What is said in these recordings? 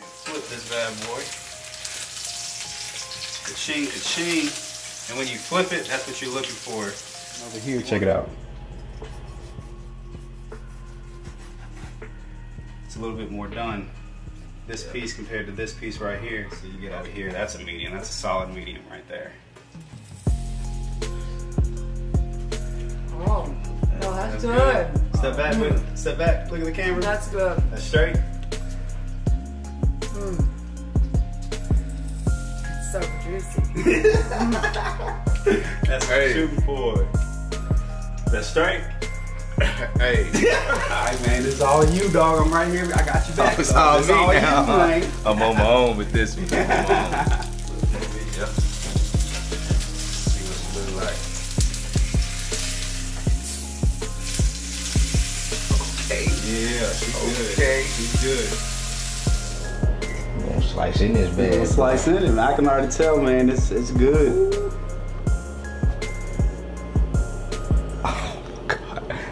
Flip this bad boy. Ka-ching, ka-ching. And when you flip it, that's what you're looking for. Over here, check it out. It's a little bit more done. This piece compared to this piece right here. So you get out of here, that's a medium. That's a solid medium right there. Oh, no, that's, That's good. good. Step back, look, step back, look at the camera. That's good. That's straight. So juicy. That's what Hey. I'm shooting for. That's straight. hey, Alright man, this is all you dog. I'm right here. I got you back. it's all This me all now. you, man. I'm on my own with this one. I'm on my own. Yep. See what it look like. Okay. Yeah, she's good. Okay. She's good. Gonna slice in this Little bag. slice in it. I can already tell, man. It's it's good. Oh,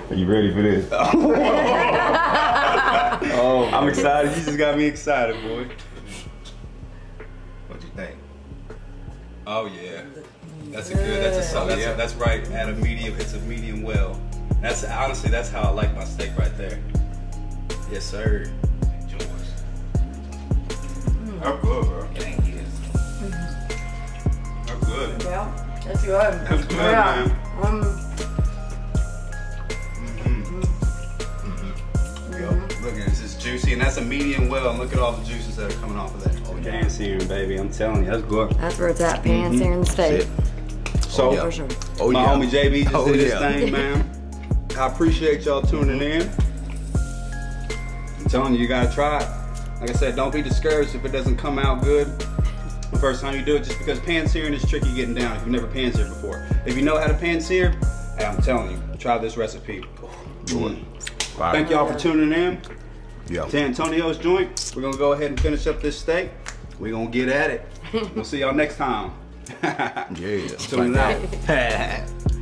Are you ready for this? oh, oh I'm excited. You just got me excited, boy. What you think? Oh yeah, that's a good. That's a solid. That's, Yeah. that's right. At a medium, it's a medium well. That's honestly, that's how I like my steak right there. Yes, sir. Yours. I'm good, bro. It ain't his. I'm good. Yeah, that's good. That's good, yeah. man. Um, mm-hmm. mm-hmm. mm-hmm. Yo, look at this. It's juicy, and that's a medium well. And look at all the juices that are coming off of that. Oh, pan searing, baby. I'm telling you, that's good. that's where it's at, pan searing steak. So, oh, yeah. For sure. Oh my yeah. homie JB just Oh, did his yeah. thing, man. I appreciate y'all tuning in. I'm telling you, you gotta try it. Like I said, don't be discouraged if it doesn't come out good the first time you do it, just because pan searing is tricky getting down if you've never pan seared before. If you know how to pan sear, hey, I'm telling you, try this recipe. Mm. Thank y'all for tuning in Yeah. to Antonio's joint. We're gonna go ahead and finish up this steak. We're gonna get at it. We'll see y'all next time. Yeah. Tune it out.